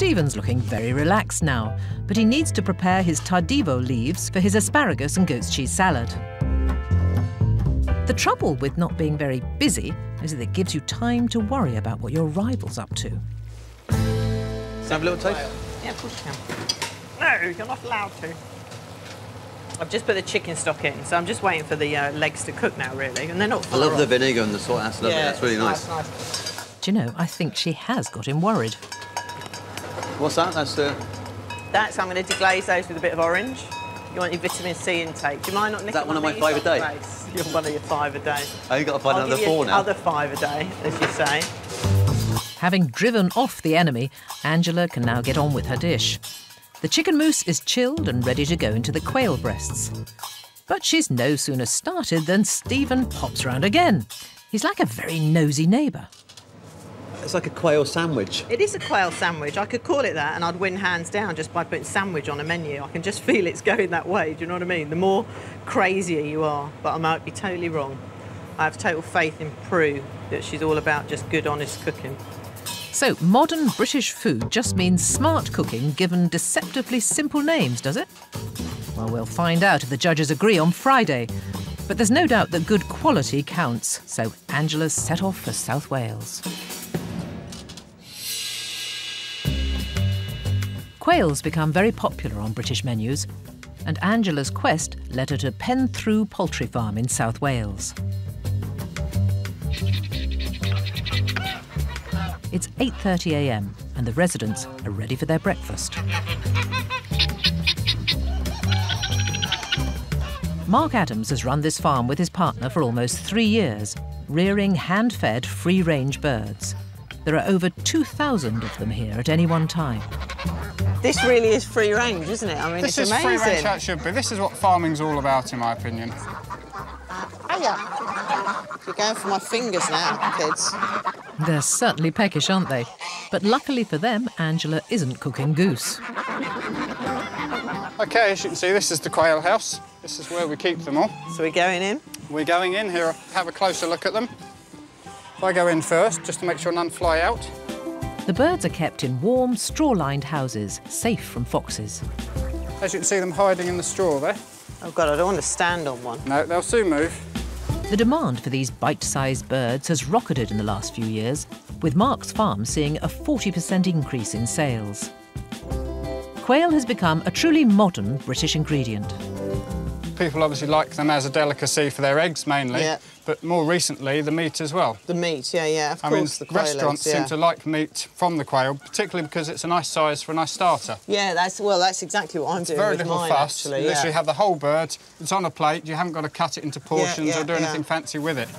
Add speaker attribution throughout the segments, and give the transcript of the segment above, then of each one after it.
Speaker 1: Stephen's looking very relaxed now, but he needs to prepare his tardivo leaves for his asparagus and goat's cheese salad. The trouble with not being very busy is that it gives you time to worry about what your rival's up to.
Speaker 2: Let's have a little taste.
Speaker 3: Yeah, of course you can. No, you're not allowed to. I've just put the chicken stock in, so I'm just waiting for the uh, legs to cook now, really, and they're not
Speaker 2: I
Speaker 3: far
Speaker 2: love the vinegar and the salt. That's lovely.
Speaker 3: Yeah,
Speaker 2: That's really nice.
Speaker 3: nice.
Speaker 1: Do you know, I think she has got him worried.
Speaker 2: What's that? That's the.
Speaker 3: That's, I'm going to deglaze those with a bit of orange. You want your vitamin C intake. Do you mind not nicking
Speaker 2: that one of my five a day?
Speaker 3: place? You're one of your five a day.
Speaker 2: Oh, you got to find
Speaker 3: I'll
Speaker 2: another
Speaker 3: give you
Speaker 2: four now.
Speaker 3: Other five a day, as you say.
Speaker 1: Having driven off the enemy, Angela can now get on with her dish. The chicken mousse is chilled and ready to go into the quail breasts. But she's no sooner started than Stephen pops round again. He's like a very nosy neighbour.
Speaker 2: It's like a quail sandwich.
Speaker 3: It is a quail sandwich. I could call it that, and I'd win hands down just by putting sandwich on a menu. I can just feel it's going that way. Do you know what I mean? The more crazier you are, but I might be totally wrong. I have total faith in Prue that she's all about just good, honest cooking.
Speaker 1: So, modern British food just means smart cooking given deceptively simple names, does it? Well, we'll find out if the judges agree on Friday. But there's no doubt that good quality counts, so Angela's set off for South Wales. Quails become very popular on British menus, and Angela's quest led her to Penrhiw Poultry Farm in South Wales. It's 8:30 a.m. and the residents are ready for their breakfast. Mark Adams has run this farm with his partner for almost 3 years, rearing hand-fed free-range birds. There are over 2,000 of them here at any one time.
Speaker 3: This really is free range, isn't it? I mean,
Speaker 4: This
Speaker 3: it's
Speaker 4: is free range
Speaker 3: amazing.
Speaker 4: how it should be. This is what farming's all about, in my opinion.
Speaker 3: You're going for my fingers now, kids.
Speaker 1: They're certainly peckish, aren't they? But luckily for them, Angela isn't cooking goose.
Speaker 4: Okay, as you can see, this is the quail house. This is where we keep them all.
Speaker 3: So we're going in.
Speaker 4: We're going in here, have a closer look at them. If I go in first, just to make sure none fly out.
Speaker 1: The birds are kept in warm, straw-lined houses, safe from foxes.
Speaker 4: As you can see them hiding in the straw there.
Speaker 3: Oh God, I don't want to stand on one.
Speaker 4: No, they'll soon move.
Speaker 1: The demand for these bite-sized birds has rocketed in the last few years, with Mark's farm seeing a 40% increase in sales. Quail has become a truly modern British ingredient.
Speaker 4: People obviously like them as a delicacy for their eggs mainly,
Speaker 3: Yeah.
Speaker 4: but more recently the meat as well.
Speaker 3: The meat, yeah, yeah, of
Speaker 4: I mean,
Speaker 3: course, the quail
Speaker 4: restaurants
Speaker 3: eggs, yeah.
Speaker 4: seem to like meat from the quail, particularly because it's a nice size for a nice starter.
Speaker 3: Yeah, that's well, that's exactly what I'm doing
Speaker 4: Very
Speaker 3: with
Speaker 4: little
Speaker 3: mine,
Speaker 4: fuss.
Speaker 3: actually.
Speaker 4: you literally have the whole bird. It's on a plate. You haven't got to cut it into portions
Speaker 3: yeah,
Speaker 4: or do
Speaker 3: yeah.
Speaker 4: anything fancy with it.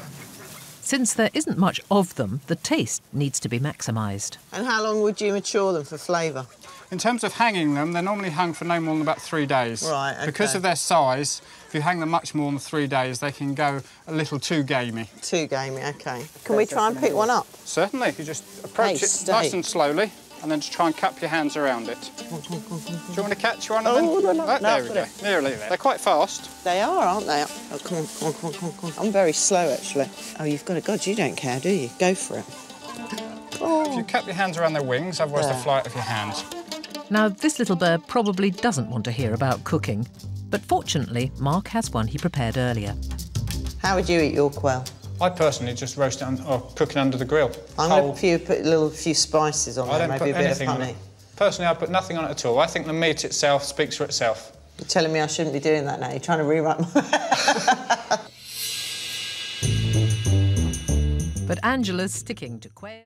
Speaker 1: Since there isn't much of them, the taste needs to be maximised.
Speaker 3: And how long would you mature them for flavour?
Speaker 4: In terms of hanging them, they're normally hung for no more than about three days.
Speaker 3: Right,
Speaker 4: Because of their size, if you hang them much more than three days, they can go a little too gamey.
Speaker 3: Too gamey, okay. Can we try and pick one up?
Speaker 4: Certainly, If you just approach
Speaker 3: Hey,
Speaker 4: it
Speaker 3: stay.
Speaker 4: nice and slowly, and then just try and cup your hands around it. Do you want to catch one of
Speaker 3: Oh,
Speaker 4: them?
Speaker 3: no, no,
Speaker 4: Right,
Speaker 3: no,
Speaker 4: there we go.
Speaker 3: it.
Speaker 4: Nearly there. They're quite fast.
Speaker 3: They are, aren't they? Oh, come on, come on, come on, come on. I'm very slow, actually. Oh, you've got it. God, you don't care, do you? Go for it.
Speaker 4: If you cup your hands around their wings, otherwise
Speaker 3: There.
Speaker 4: they'll fly out of your hands.
Speaker 1: Now, this little bird probably doesn't want to hear about cooking, but fortunately, Mark has one he prepared earlier.
Speaker 3: How would you eat your quail?
Speaker 4: I personally just roast it un- or cook it under the grill.
Speaker 3: I'm going to put a little few spices on
Speaker 4: I
Speaker 3: there,
Speaker 4: don't
Speaker 3: maybe
Speaker 4: put
Speaker 3: a bit of
Speaker 4: anything on
Speaker 3: honey.
Speaker 4: it. Personally, I put nothing on it at all. I think the meat itself speaks for itself.
Speaker 3: You're telling me I shouldn't be doing that now. You're trying to rewrite my.
Speaker 1: But Angela's sticking to quail.